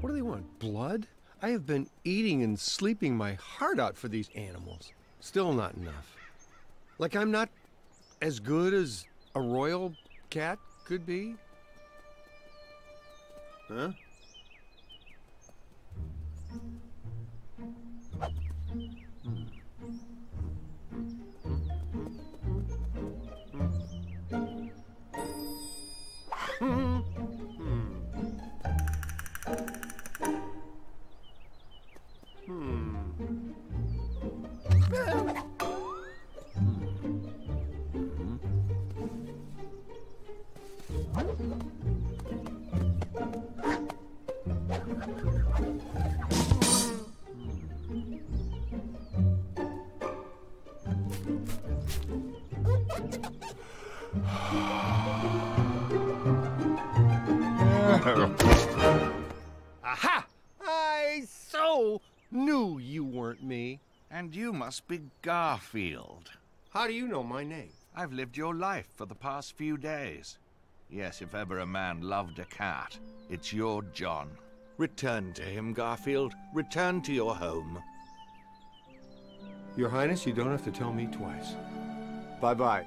What do they want? Blood? I have been eating and sleeping my heart out for these animals. Still not enough. Like I'm not as good as a royal cat could be? Huh? Aha! I so knew you weren't me. And you must be Garfield. How do you know my name? I've lived your life for the past few days. Yes, if ever a man loved a cat, it's your Jon. Return to him, Garfield. Return to your home. Your Highness, you don't have to tell me twice. Bye-bye.